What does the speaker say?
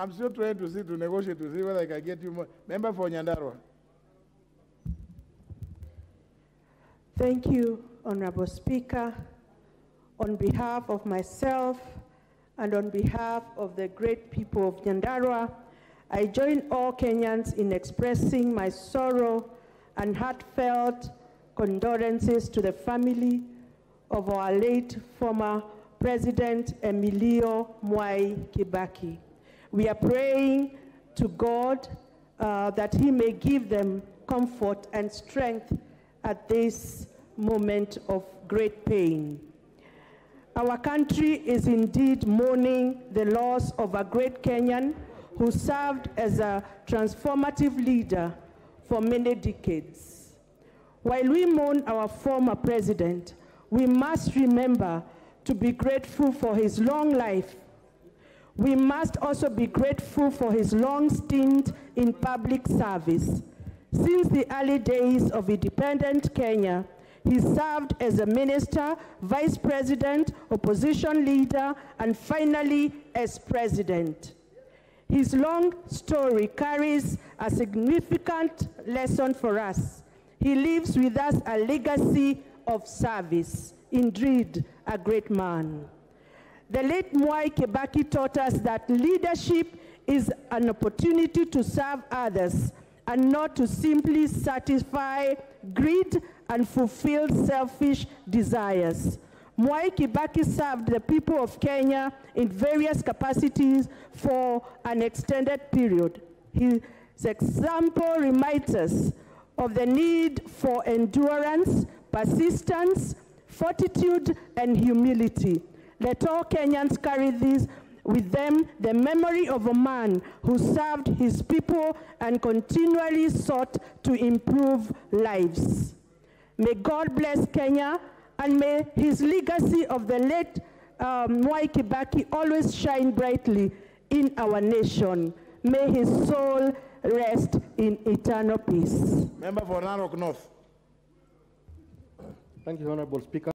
I'm still trying to see, to negotiate, to see whether I can get you more. Member for Nyandarua. Thank you, Honorable Speaker. On behalf of myself and on behalf of the great people of Nyandarua, I join all Kenyans in expressing my sorrow and heartfelt condolences to the family of our late former President Emilio Mwai Kibaki. We are praying to God uh, that he may give them comfort and strength at this moment of great pain. Our country is indeed mourning the loss of a great Kenyan who served as a transformative leader for many decades. While we mourn our former president, we must remember to be grateful for his long life. We must also be grateful for his long stint in public service. Since the early days of independent Kenya, he served as a minister, vice president, opposition leader, and finally as president. His long story carries a significant lesson for us. He leaves with us a legacy of service, indeed a great man. The late Mwai Kibaki taught us that leadership is an opportunity to serve others and not to simply satisfy greed and fulfill selfish desires. Mwai Kibaki served the people of Kenya in various capacities for an extended period. His example reminds us of the need for endurance, persistence, fortitude, and humility. Let all Kenyans carry this with them the memory of a man who served his people and continually sought to improve lives. May God bless Kenya and may his legacy of the late um, Mwai Kibaki always shine brightly in our nation. May his soul rest in eternal peace. Member for Narok North. Thank you, Honorable Speaker.